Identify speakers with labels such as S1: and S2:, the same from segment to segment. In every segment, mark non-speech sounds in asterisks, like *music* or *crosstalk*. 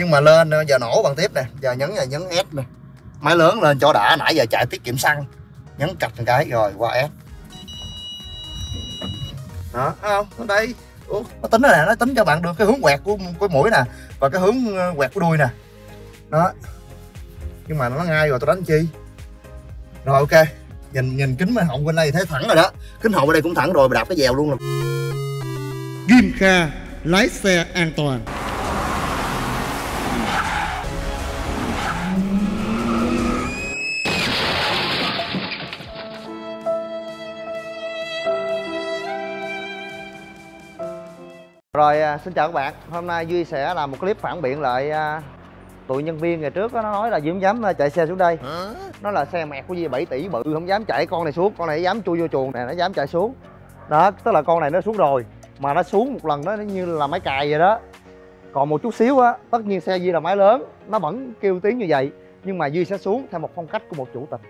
S1: nhưng mà lên giờ nổ bằng tiếp nè giờ nhấn giờ nhấn S nè. Máy lớn lên cho đã nãy giờ chạy tiết kiệm xăng. Nhấn cạch một cái rồi qua S. Đó không? Ở đây. Ủa, nó tính này nè nó tính cho bạn được cái hướng quẹt của cái mũi nè và cái hướng ờ, quẹt của đuôi nè. Đó. Nhưng mà nó ngay rồi tôi đánh chi? Rồi ok. Nhìn nhìn kính bên họng bên đây thấy thẳng rồi đó. Kính hậu bên đây cũng thẳng rồi đạp cái dèo luôn rồi
S2: Kim Kha lái xe an toàn.
S1: Rồi à, xin chào các bạn. Hôm nay Duy sẽ làm một clip phản biện lại à, Tụi nhân viên ngày trước đó, nó nói là Duy không dám à, chạy xe xuống đây. Nó là xe mẹt của Duy 7 tỷ bự không dám chạy con này xuống. Con này dám chui vô chuồng này nó dám chạy xuống. Đó tức là con này nó xuống rồi Mà nó xuống một lần đó nó như là máy cài vậy đó. Còn một chút xíu á Tất nhiên xe Duy là máy lớn Nó vẫn kêu tiếng như vậy Nhưng mà Duy sẽ xuống theo một phong cách của một chủ tịch.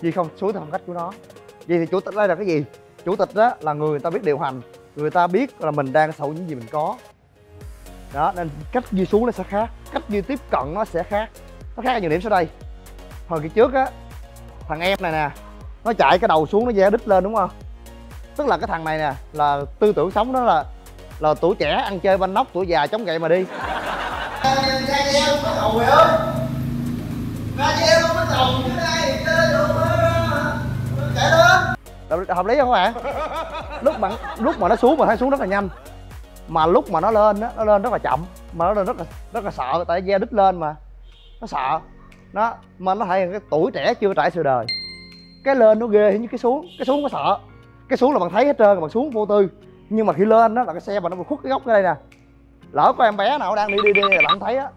S1: Duy không xuống theo phong cách của nó. Vậy thì chủ tịch đây là cái gì? Chủ tịch đó là người, người ta biết điều hành người ta biết là mình đang sở hữu những gì mình có. Đó, nên cách di xuống nó sẽ khác, cách di tiếp cận nó sẽ khác. Nó khác ở nhiều điểm sau đây. Hồi kỳ trước á, thằng em này nè, nó chạy cái đầu xuống nó dè đít lên, đúng không? Tức là cái thằng này nè, là tư tưởng sống đó là là tuổi trẻ ăn chơi banh nóc, tuổi già chống gậy mà đi. Hợp lý không các bạn? Lúc bạn lúc mà nó xuống mà thấy xuống rất là nhanh. Mà lúc mà nó lên á, nó lên rất là chậm, mà nó lên rất là rất là sợ, tại da đít lên mà. Nó sợ. Nó, mà nó thể hiện cái tuổi trẻ chưa trải sự đời. Cái lên nó ghê như cái xuống cái xuống nó sợ. Cái xuống là bạn thấy hết trơn, bạn xuống vô tư. Nhưng mà khi lên đó là cái xe mà nó khuất cái góc ở đây nè. Lỡ có em bé nào đang đi đi đi, là bạn thấy á.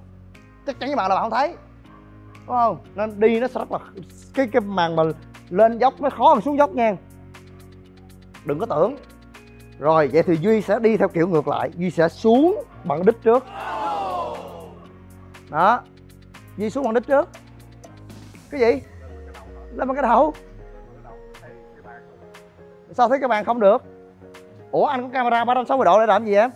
S1: Chắc chắn với bạn là bạn không thấy. Đúng không? Nên đi nó sẽ rất là, cái cái màn mà lên dốc nó khó mà xuống dốc ngang đừng có tưởng. Rồi vậy thì duy sẽ đi theo kiểu ngược lại. Duy sẽ xuống bằng đích trước. Đó. Duy xuống bằng đích trước. Cái gì? Lên bằng cái đầu. Sao thấy cái bàn không được? Ủa anh có camera 360 độ để làm gì em?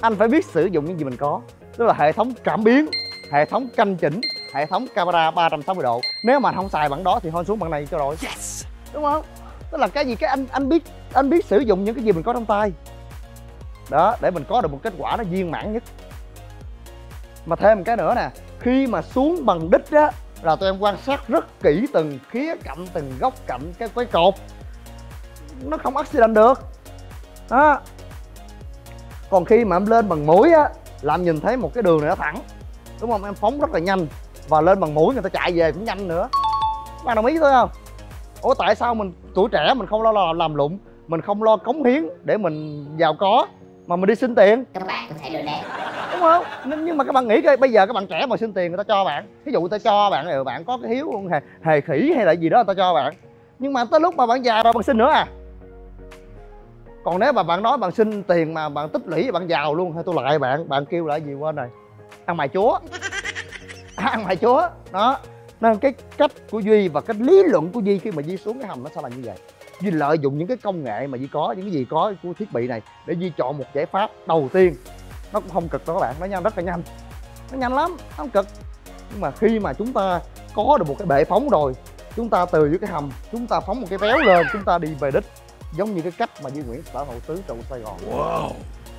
S1: Anh phải biết sử dụng những gì mình có. Tức là hệ thống cảm biến hệ thống canh chỉnh hệ thống camera 360 độ. Nếu mà anh không xài bằng đó thì thôi xuống bằng này cho rồi. Yes. đúng không tức là cái gì? Cái anh anh biết anh biết sử dụng những cái gì mình có trong tay. Đó, để mình có được một kết quả nó viên mãn nhất. Mà thêm một cái nữa nè, khi mà xuống bằng đích á, là tụi em quan sát rất kỹ từng khía cạnh, từng góc cạnh cái cái cột. Nó không accident được. Đó. Còn khi mà em lên bằng mũi á làm nhìn thấy một cái đường này nó thẳng. Đúng không? Em phóng rất là nhanh. Và lên bằng mũi người ta chạy về cũng nhanh nữa. Bạn đồng ý với tôi không? Ủa tại sao mình tuổi trẻ mình không lo lo làm lụng mình không lo cống hiến để mình giàu có mà mình đi xin tiền?
S3: Các bạn có thể được đấy
S1: đúng không? Nhưng mà các bạn nghĩ coi bây giờ các bạn trẻ mà xin tiền người ta cho bạn. Ví dụ người ta cho bạn rồi bạn có cái hiếu hề, hề khỉ hay là gì đó người ta cho bạn. Nhưng mà tới lúc mà bạn già rồi bạn xin nữa à? Còn nếu mà bạn nói bạn xin tiền mà bạn tích lũy bạn giàu luôn hay tôi lại bạn bạn kêu lại gì quên này ăn mày chúa. *laughs* Ăn mày chúa. Đó nên cái cách của duy và cái lý luận của duy khi mà duy xuống cái hầm nó sẽ là như vậy. Duy lợi dụng những cái công nghệ mà duy có những cái gì có của thiết bị này để duy chọn một giải pháp đầu tiên. Nó cũng không cực đâu các bạn nó nhanh rất là nhanh. Nó nhanh lắm nó không cực. Nhưng mà khi mà chúng ta có được một cái bệ phóng rồi chúng ta từ dưới cái hầm chúng ta phóng một cái véo lên chúng ta đi về đích. Giống như cái cách mà duy nguyễn sở hữu tứ trụ sài gòn. Wow.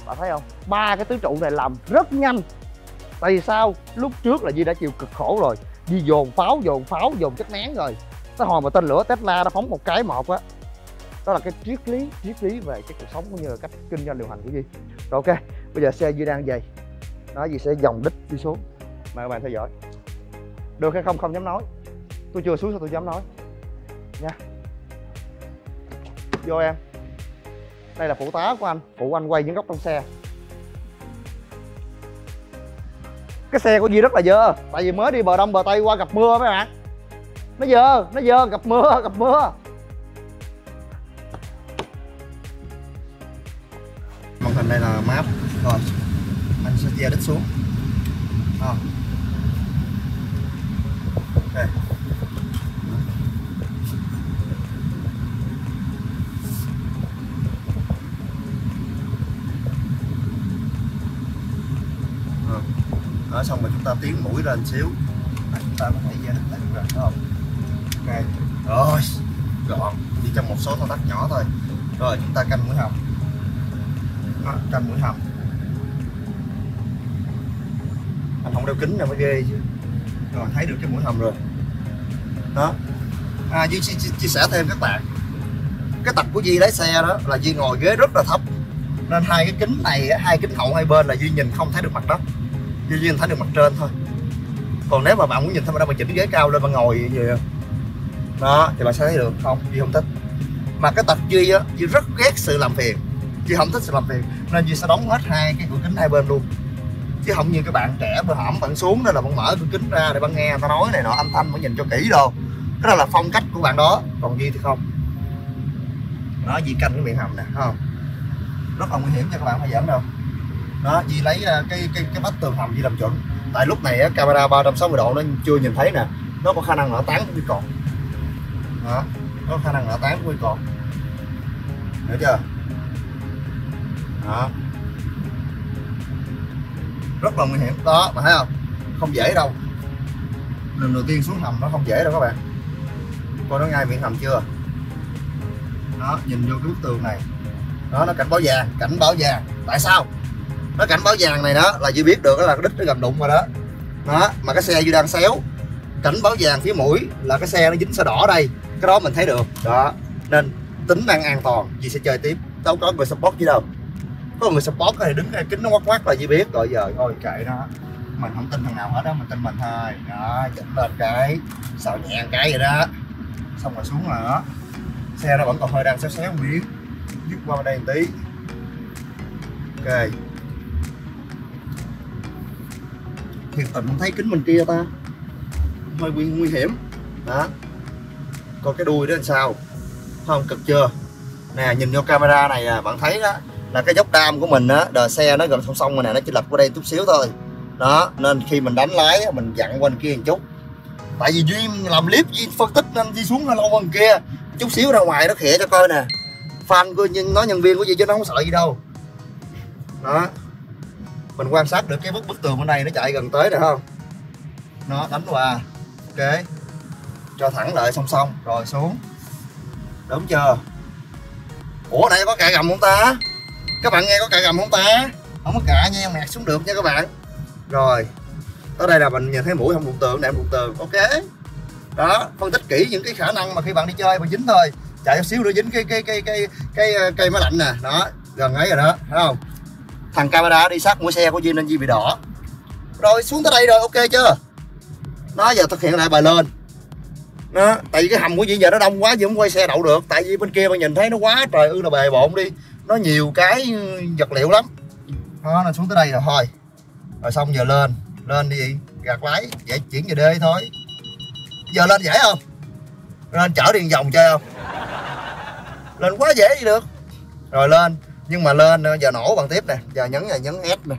S1: Bạn thấy không? Ba cái tứ trụ này làm rất nhanh. Tại vì sao? Lúc trước là duy đã chịu cực khổ rồi đi dồn pháo, dồn pháo, dồn chất nén rồi. Tới hồi mà tên lửa Tesla nó phóng một cái một á Đó là cái triết lý, triết lý về cái cuộc sống cũng như là cách kinh doanh điều hành của gì. Rồi ok, bây giờ xe duy đang về. Nó Di sẽ dòng đích đi xuống. Mời các bạn theo dõi. Được hay không, không dám nói. Tôi chưa xuống sao tôi dám nói. Nha. Vô em. Đây là phụ tá của anh. Phụ anh quay những góc trong xe. Cái xe của Duy rất là dơ, tại vì mới đi bờ đông bờ tây qua gặp mưa mấy bạn. Nó dơ nó dơ, gặp mưa *laughs* gặp mưa. Màn hình đây là map. Rồi, anh sẽ chia đích xuống. À. nó xong rồi chúng ta tiến mũi lên xíu. À, chúng ta có thể gia đình được rồi đúng không? Ok. Rồi gọn. Chỉ trong một số thao tác nhỏ thôi. Rồi chúng ta canh mũi hồng đó, à, canh mũi hồng anh không đeo kính nào mới ghê chứ. Rồi thấy được cái mũi hồng rồi. Đó. À, Duy chia, chia, chia sẻ thêm các bạn. Cái tập của Duy lái xe đó là Duy ngồi ghế rất là thấp. Nên hai cái kính này hai kính hậu hai bên là Duy nhìn không thấy được mặt đất. Duy nhiên thấy được mặt trên thôi. Còn nếu mà bạn muốn nhìn thấy mặt đất bạn chỉnh ghế cao lên bạn ngồi như vậy đó, thì bạn sẽ thấy được. Không, Duy không thích. Mà cái tật Duy á, Duy rất ghét sự làm phiền. Duy không thích sự làm phiền, nên Duy sẽ đóng hết hai cái cửa kính hai bên luôn. Chứ không như các bạn trẻ bữa hỏng bạn xuống đó là bạn mở cửa kính ra để bạn nghe người ta nói này nọ, âm thanh bạn nhìn cho kỹ đâu cái đó là phong cách của bạn đó. Còn Duy thì không. Đó, Duy canh cái miệng hầm nè không? Rất là nguy hiểm cho các bạn, phải giảm đâu đó Di lấy à, cái cái cái vách tường hầm Di làm chuẩn. Tại lúc này camera 360 độ nó chưa nhìn thấy nè. Nó có khả năng nở tán quy còn đó, nó có khả năng nở tán quy còn hiểu chưa? Đó. Rất là nguy hiểm. Đó mà thấy không? Không dễ đâu. Lần đầu tiên xuống hầm nó không dễ đâu các bạn. Coi nó ngay miệng hầm chưa? Đó, nhìn vô cái bức tường này. Đó, nó cảnh báo vàng cảnh báo vàng tại sao? Nó cảnh báo vàng này đó, là chưa biết được đó là cái đít nó gần đụng rồi đó. Đó, mà cái xe như đang xéo, cảnh báo vàng phía mũi là cái xe nó dính xe đỏ đây. Cái đó mình thấy được. Đó, nên tính năng an toàn gì sẽ chơi tiếp. Đâu có người support gì đâu. Có người support thì đứng cái kính nó quát quát là chưa biết. Rồi giờ, thôi kệ nó. Mình không tin thằng nào hết đó mình tin mình thôi. Đó, chỉnh lên cái, sợ nhẹ cái vậy đó. Xong rồi xuống rồi đó xe nó vẫn còn hơi đang xéo xéo miếng dứt qua bên đây một tí. Ok. Thiệt tình không thấy kính bên kia ta. Hơi nguy, nguy hiểm. Đó. Còn cái đuôi đó làm sao? Không? Cực chưa? Nè nhìn vô camera này à, bạn thấy đó là cái dốc đam của mình á đờ xe nó gần song song rồi nè nó chỉ lật qua đây chút xíu thôi. Đó nên khi mình đánh lái mình dặn quanh kia một chút. Tại vì duy làm clip duy phân tích nên duy xuống lâu hơn kia. Chút xíu ra ngoài nó khẽ cho coi nè. Fan của nhưng nói nhân viên của gì chứ nó không sợ gì đâu. Đó mình quan sát được cái bức bức tường bên này, nó chạy gần tới rồi không? Nó đánh qua. Ok. Cho thẳng lại, song song. Rồi, xuống. Đúng chưa? Ủa đây có cài gầm không ta? Các bạn nghe có cài gầm không ta? Không có cả nha mẹt xuống được nha các bạn. Rồi. Tới đây là mình nhìn thấy mũi không đụng tường nè đụng tường. Ok. Đó, phân tích kỹ những cái khả năng mà khi bạn đi chơi mà dính thôi. Chạy chút xíu nữa dính cái cái cái cái cái cây máy lạnh nè. Đó, gần ấy rồi đó thấy không? Thằng camera đi sát mũi xe của Duy nên Duy bị đỏ. Rồi xuống tới đây rồi, ok chưa? Nó giờ thực hiện lại bài lên. Đó tại vì cái hầm của Duy giờ nó đông quá Duy không quay xe đậu được. Tại vì bên kia bạn nhìn thấy nó quá trời ư là bề bộn đi. Nó nhiều cái vật liệu lắm. Đó nên xuống tới đây rồi, thôi. Rồi xong giờ lên. Lên đi gạt lái vậy chuyển về đê thôi. Giờ lên dễ không? Lên chở đi vòng chơi không? Lên quá dễ gì được. Rồi lên nhưng mà lên ờ, giờ nổ bằng tiếp nè, giờ nhấn là nhấn S nè.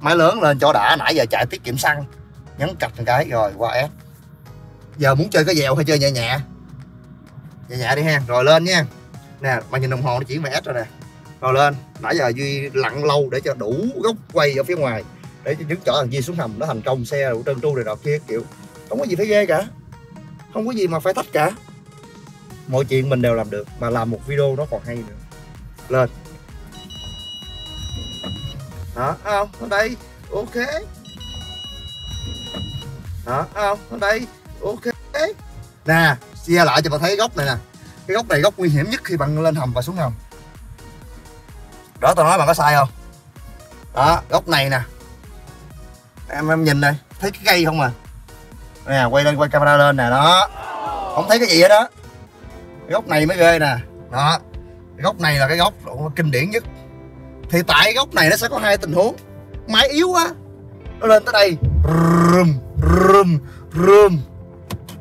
S1: Máy lớn lên cho đã, nãy giờ chạy tiết kiệm xăng. Nhấn cạch một cái, rồi qua S giờ muốn chơi cái dèo hay chơi nhẹ nhẹ? Nhẹ nhẹ đi ha, rồi lên nha. Nè, mà nhìn đồng hồ nó chuyển về S rồi nè. Rồi lên, nãy giờ duy lặn lâu để cho đủ góc quay ở phía ngoài, để đứng chở thằng duy xuống hầm, nó thành công xe rồi trơn tru này nọ kia, kiểu, không có gì phải ghê cả. Không có gì mà phải thách cả. Mọi chuyện mình đều làm được, mà làm một video nó còn hay nữa. Lên đó không? Ở đây. Ok. Đó không? Ở đây. Ok. Nè chia lại cho bạn thấy góc này nè. Cái góc này góc nguy hiểm nhất khi bạn lên hầm và xuống hầm. Đó, tao nói bạn có sai không? Đó, góc này nè. Em em nhìn này thấy cái cây không à? Nè, quay lên, quay camera lên nè, đó. Không thấy cái gì hết đó cái góc này mới ghê nè. Đó. Cái góc này là cái góc kinh điển nhất thì tại góc này nó sẽ có hai tình huống. Máy yếu quá, nó lên tới đây, rùm rùm rùm.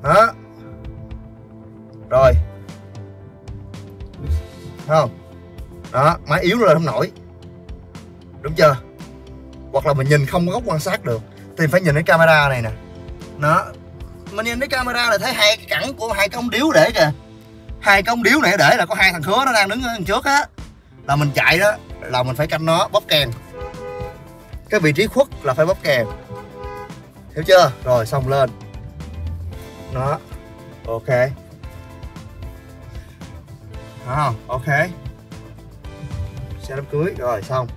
S1: Đó. Rồi. Thấy không? Đó, máy yếu lên không nổi. Đúng chưa? Hoặc là mình nhìn không có góc quan sát được, thì phải nhìn cái camera này nè. Nó mình nhìn cái camera là thấy hai cái cẳng của hai công điếu để kìa. Hai công điếu này để là có hai thằng khứa nó đang đứng ở đằng trước á. Là mình chạy đó là mình phải canh nó bóp kèn. Cái vị trí khuất là phải bóp kèn. Hiểu chưa? Rồi xong lên. Đó. Ok. À, ok. Xe đám cưới. Rồi xong.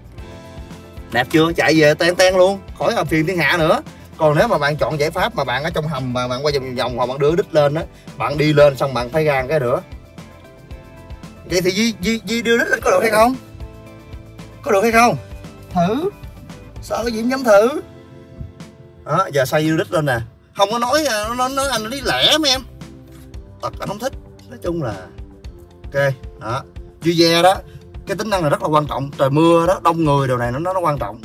S1: Đẹp chưa? Chạy về ten ten luôn. Khỏi làm phiền thiên hạ nữa. Còn nếu mà bạn chọn giải pháp mà bạn ở trong hầm mà bạn quay vòng vòng hoặc bạn đưa đít lên á bạn đi lên xong bạn phải gan cái nữa. Vậy thì di, di, di đưa đít lên có được hay không? Có được hay không? Thử. Sợ gì dám thử? Đó giờ xoay đít lên nè. Không có nói nó nói, anh lý lẽ mấy em. Tật anh không thích. Nói chung là ok đó. Ve đó. Cái tính năng này rất là quan trọng. Trời mưa đó đông người điều này nó nó quan trọng.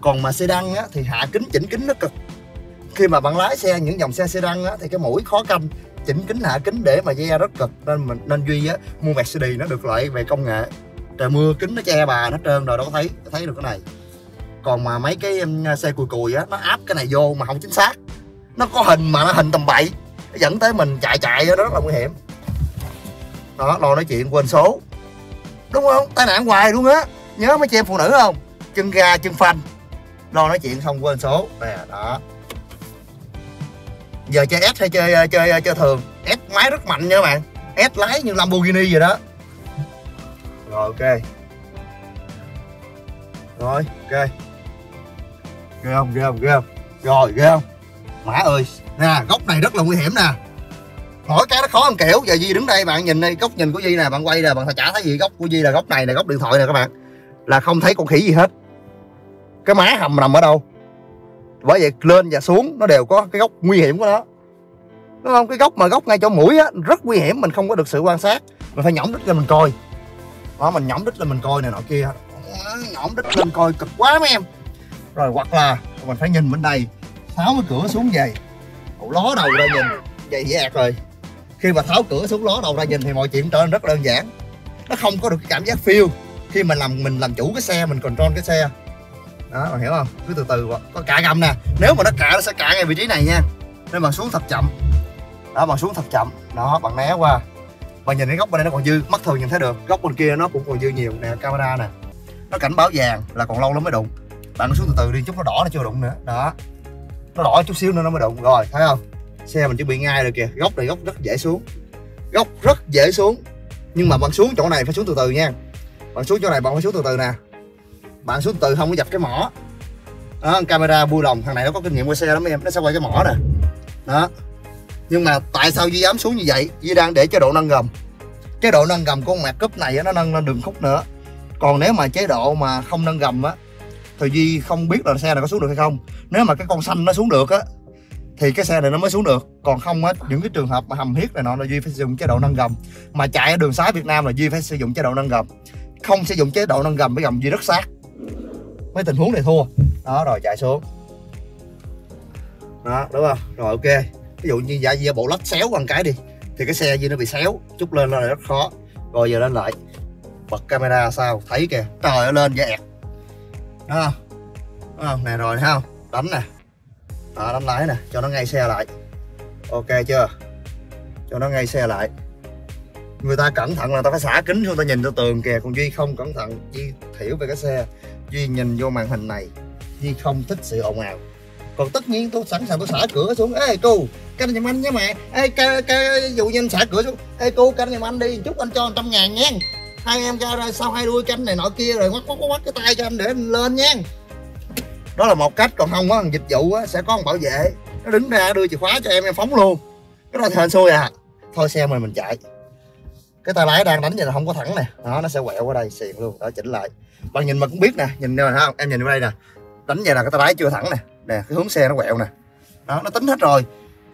S1: Còn mà xe đăng á, thì hạ kính chỉnh kính nó cực. Khi mà bạn lái xe những dòng xe xe đăng á, thì cái mũi khó canh chỉnh kính hạ kính để mà ve rất cực. Nên mình nên duy á mua Mercedes nó được lợi về công nghệ trời mưa kính nó che bà nó trơn rồi, đâu có thấy thấy được cái này. Còn mà mấy cái um, xe cùi cùi á, nó áp cái này vô mà không chính xác. Nó có hình mà nó hình tầm bậy. Dẫn tới mình chạy chạy đó, rất là nguy hiểm. Đó, lo nói chuyện quên số. Đúng không? Tai nạn hoài luôn á. Nhớ mấy chị em phụ nữ không? Chân ga, chân phanh. Lo nói chuyện xong quên số. Nè, đó. Giờ chơi S hay chơi ờ, chơi ờ, chơi thường? S máy rất mạnh nha các bạn. S lái như Lamborghini vậy đó rồi, ok. Rồi, ok. Ghê không ghê không ghê không? Rồi, ghê không? Mã ơi, nè, góc này rất là nguy hiểm nè. Hỏi cái nó khó hơn kiểu. Giờ Di đứng đây, bạn nhìn đây, góc nhìn của Di nè, bạn quay nè, bạn chả thấy gì. Góc của Di là góc này là góc điện thoại nè các bạn. Là không thấy con khỉ gì hết. Cái má hầm nằm ở đâu? Bởi vậy lên và xuống, nó đều có cái góc nguy hiểm của nó. Đúng không? Cái góc mà góc ngay chỗ mũi á, rất nguy hiểm, mình không có được sự quan sát. Mình phải nhõng đít cho mình coi đó mình nhõng đít lên mình coi này nọ kia. Nhõng đít lên coi cực quá mấy em. Rồi, hoặc là mình phải nhìn bên đây, tháo cái cửa xuống vậy ló đầu ra nhìn, vậy dẹt rồi. Khi mà tháo cửa xuống ló đầu ra nhìn thì mọi chuyện trở nên rất đơn giản. Nó không có được cái cảm giác feel. Khi mình làm mình làm chủ cái xe, mình control cái xe. Đó, bạn hiểu không? Cứ từ từ, có cả gầm nè. Nếu mà nó cả nó sẽ cả ngay vị trí này nha. Nên mà xuống thật chậm. Đó, bạn xuống thật chậm. Đó, bạn né qua bạn nhìn cái góc bên đây nó còn dư, mắt thường nhìn thấy được. Góc bên kia nó cũng còn dư nhiều, nè, camera nè. Nó cảnh báo vàng là còn lâu lắm mới đụng. Bạn xuống từ từ đi, chút nó đỏ nó chưa đụng nữa. Đó. Nó đỏ chút xíu nữa nó mới đụng. Rồi, thấy không? Xe mình chuẩn bị ngay rồi kìa. Góc này góc rất dễ xuống. Góc rất dễ xuống. Nhưng mà bạn xuống chỗ này phải xuống từ từ nha. Bạn xuống chỗ này, bạn phải xuống từ từ nè. Bạn xuống từ không có dập cái mỏ. Đó, camera vui lòng. Thằng này nó có kinh nghiệm quay xe lắm em. Nó sẽ quay cái mỏ nè. Đó nhưng mà tại sao Duy dám xuống như vậy? Duy đang để chế độ nâng gầm. Chế độ nâng gầm của con mạc cúp này nó nâng lên đường khúc nữa. Còn nếu mà chế độ mà không nâng gầm á, thì Duy không biết là xe này có xuống được hay không. Nếu mà cái con xanh nó xuống được á, thì cái xe này nó mới xuống được. Còn không á, những cái trường hợp mà hầm hiết này nọ là duy phải sử dụng chế độ nâng gầm. Mà chạy ở đường sái việt nam là duy phải sử dụng chế độ nâng gầm. Không sử dụng chế độ nâng gầm với gầm duy rất sát. Mấy tình huống này thua. Đó, rồi chạy xuống. Đó, đúng không? Rồi, ok ví dụ như giả dạ, bộ lách xéo bằng cái đi thì cái xe duy nó bị xéo chút lên là rất khó. Rồi giờ lên lại bật camera sao thấy kìa trời ơi lên dễ ẹt đó không? Đúng không? Nè rồi thấy không? Đánh nè. Đó, đánh lái nè cho nó ngay xe lại. Ok chưa? Cho nó ngay xe lại. Người ta cẩn thận là ta phải xả kính xuống ta nhìn ra tường kìa. Còn duy không cẩn thận duy thiểu về cái xe. Duy nhìn vô màn hình này duy không thích sự ồn ào. Còn tất nhiên tôi sẵn sàng tôi xả cửa xuống. Ê cô canh giùm anh nhé mẹ. Ê cái, cái dụ như anh xả cửa xuống. Ê cô canh giùm anh đi. Chút anh cho trăm ngàn nha. Hai em ra ra sau hai đuôi canh này nọ kia rồi quắt quắt quắt cái tay cho anh để anh lên nha. Đó là một cách còn không á dịch vụ á sẽ có một bảo vệ. Nó đứng ra đưa chìa khóa cho em em phóng luôn. Cái đó thì hên xui à. Thôi xe mình mình chạy. Cái tay lái đang đánh vậy là không có thẳng nè. Đó nó sẽ quẹo qua đây xiền luôn. Đó chỉnh lại. Bạn nhìn mà cũng biết nè nhìn nè không em nhìn qua đây nè. Đánh vậy là cái tay lái chưa thẳng nè. Nè cái hướng xe nó quẹo nè. Đó nó tính hết rồi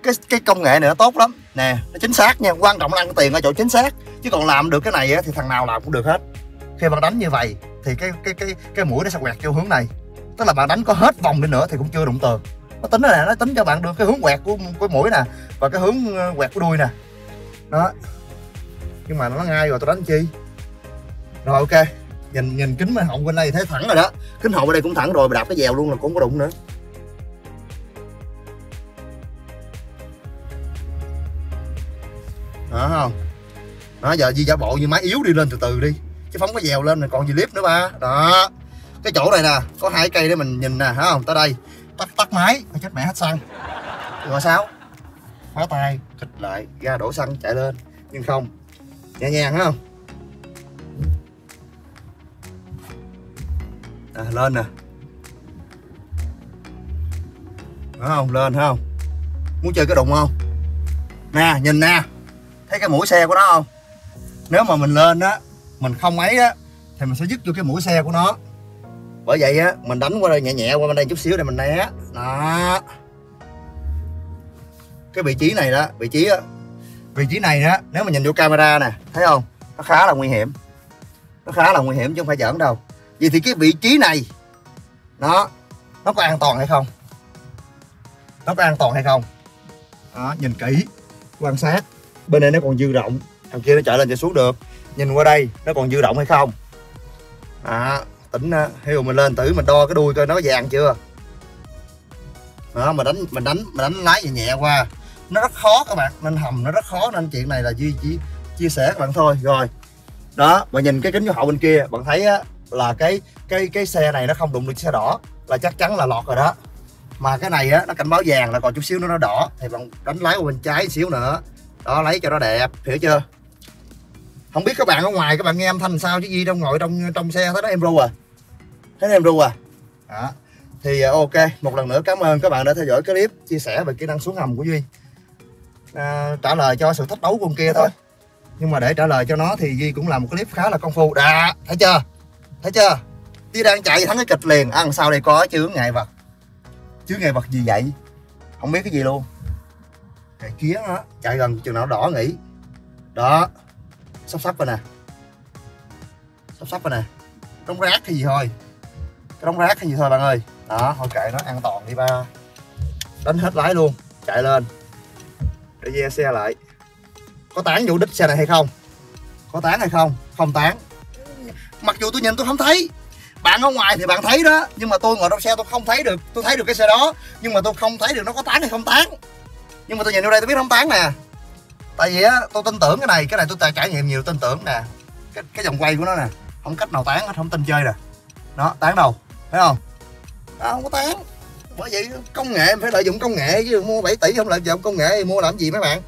S1: cái cái công nghệ này nó tốt lắm. Nè nó chính xác nha quan trọng là ăn tiền ở chỗ chính xác. Chứ còn làm được cái này á, thì thằng nào làm cũng được hết. Khi bạn đánh như vậy thì cái cái cái cái mũi nó sẽ quẹt vô hướng này. Tức là bạn đánh có hết vòng đi nữa thì cũng chưa đụng tường nó tính là nó tính cho bạn được cái hướng quẹt của của mũi nè và cái hướng ờ, quẹt của đuôi nè. Đó. Nhưng mà nó ngay rồi tôi đánh chi? Rồi ok. Nhìn nhìn kính hậu bên đây thấy thẳng rồi đó. Kính hậu bên đây cũng thẳng rồi mà đạp cái dèo luôn là cũng không có đụng nữa. Hả không? Đó giờ di giả bộ như máy yếu đi lên từ từ đi. Chứ phóng cái dèo lên rồi còn gì clip nữa ba. Đó. Cái chỗ này nè có hai cây để mình nhìn nè hả không? Tới đây. Tắt tắt máy. Phải chết mẹ hết xăng. Rồi sao? Khóa tay khịch lại ra đổ xăng chạy lên. Nhưng không. Nhẹ nhàng không? À, lên nè. Hả không? Lên không? Muốn chơi cái đụng không? Nè nhìn nè thấy cái mũi xe của nó không? Nếu mà mình lên á mình không ấy á thì mình sẽ dứt vô cái mũi xe của nó. Bởi vậy á mình đánh qua đây nhẹ nhẹ qua bên đây chút xíu để mình né. Đó. Cái vị trí này đó vị trí á vị trí này á nếu mà nhìn vô camera nè thấy không? Nó khá là nguy hiểm. Nó khá là nguy hiểm chứ không phải giỡn đâu. Vậy thì cái vị trí này nó nó có an toàn hay không? Nó có an toàn hay không? Đó, nhìn kỹ quan sát bên đây nó còn dư rộng. Thằng kia nó chạy lên chạy xuống được. Nhìn qua đây nó còn dư động hay không? À, tỉnh à, hiểu mình lên tử mình đo cái đuôi coi nó vàng chưa? Đó mình đánh mình đánh mình đánh lái nhẹ nhẹ qua. Nó rất khó các bạn nên hầm nó rất khó. Nên chuyện này là duy chỉ chia sẻ các bạn thôi. Rồi. Đó bạn nhìn cái kính chiếu hậu bên kia bạn thấy á, là cái cái cái xe này nó không đụng được xe đỏ là chắc chắn là lọt rồi đó. Mà cái này á nó cảnh báo vàng là còn chút xíu nữa nó đỏ. Thì bạn đánh lái qua bên trái xíu nữa đó lấy cho nó đẹp hiểu chưa? Không biết các bạn ở ngoài các bạn nghe âm thanh sao chứ gì đâu ngồi trong trong xe thấy nó em ru à? Thấy em ru à? Đó. Thì à, ok một lần nữa cảm ơn các bạn đã theo dõi cái clip chia sẻ về kỹ năng xuống hầm của duy. À, trả lời cho sự thách đấu của con kia thôi. Nhưng mà để trả lời cho nó thì duy cũng làm một clip khá là công phu. Đã thấy chưa? Thấy chưa? Duy đang chạy thắng cái kịch liền. À, Ăn sau đây có chướng ngại vật? Chướng ngại vật gì vậy? Không biết cái gì luôn chạy kiến đó chạy gần chừng nào đỏ nghỉ. Đó. Sắp sắp rồi nè. Sắp sắp rồi nè. Đống rác thì gì thôi? Cái đống rác thì gì thôi bạn ơi? Đó, thôi kệ nó, an toàn đi ba. Đánh hết lái luôn, chạy lên. Để ve xe lại. Có tán vụ đích xe này hay không? Có tán hay không? Không tán. Mặc dù tôi nhìn tôi không thấy. Bạn ở ngoài thì bạn thấy đó, nhưng mà tôi ngồi trong xe tôi không thấy được. Tôi thấy được cái xe đó, nhưng mà tôi không thấy được nó có tán hay không tán nhưng mà tôi nhìn vô đây tôi biết không bán nè. Tại vì á tôi tin tưởng cái này cái này tôi trải nghiệm nhiều tin tưởng nè. Cái cái vòng quay của nó nè. Không cách nào tán hết không tin chơi nè. Nó tán đâu thấy không? À, không có tán. Bởi vậy công nghệ em phải lợi dụng công nghệ chứ mua 7 tỷ không lợi dụng công nghệ thì mua làm gì mấy bạn?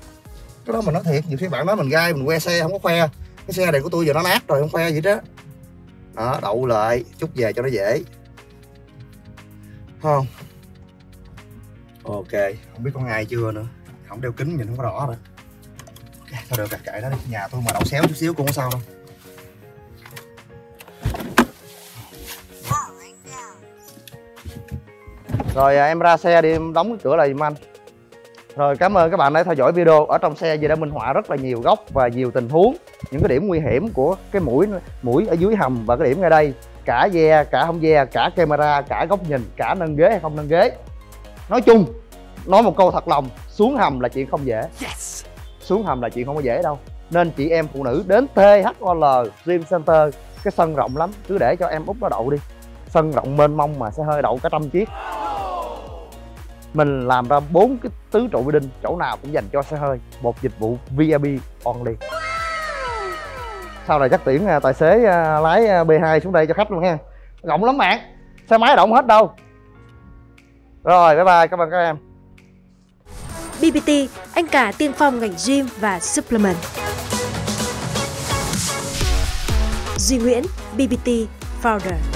S1: Cái đó mình nói thiệt nhiều khi bạn nói mình gai mình que xe không có khoe. Cái xe này của tôi giờ nó nát rồi không khoe gì đó đó đậu lại chút về cho nó dễ. Không? Ok không biết có ai chưa nữa. Không đeo kính nhìn không có rõ nữa. Ok thôi được kệ nó đi. Nhà tôi mà đậu xéo chút xíu cũng không sao đâu. Rồi à, em ra xe đi em đóng cái cửa lại giùm anh. Rồi cảm ơn các bạn đã theo dõi video. Ở trong xe gì đã minh họa rất là nhiều góc và nhiều tình huống những cái điểm nguy hiểm của cái mũi mũi ở dưới hầm và cái điểm ngay đây. Cả ve cả không ve cả camera cả góc nhìn cả nâng ghế hay không nâng ghế nói chung nói một câu thật lòng xuống hầm là chuyện không dễ. Yes. xuống hầm là chuyện không có dễ đâu. Nên chị em phụ nữ đến THOL Dream Center cái sân rộng lắm cứ để cho em út nó đậu đi. Sân rộng mênh mông mà sẽ hơi đậu cả trăm chiếc. Mình làm ra bốn cái tứ trụ đinh chỗ nào cũng dành cho xe hơi một dịch vụ VIP only. Sau này chắc tuyển à, tài xế à, lái à, B2 xuống đây cho khách luôn ha. Rộng lắm bạn. Xe máy động hết đâu rồi bye bye cảm ơn các em
S3: BBT, anh cả tiên phong ngành gym và supplement. Duy Nguyễn, BBT Founder.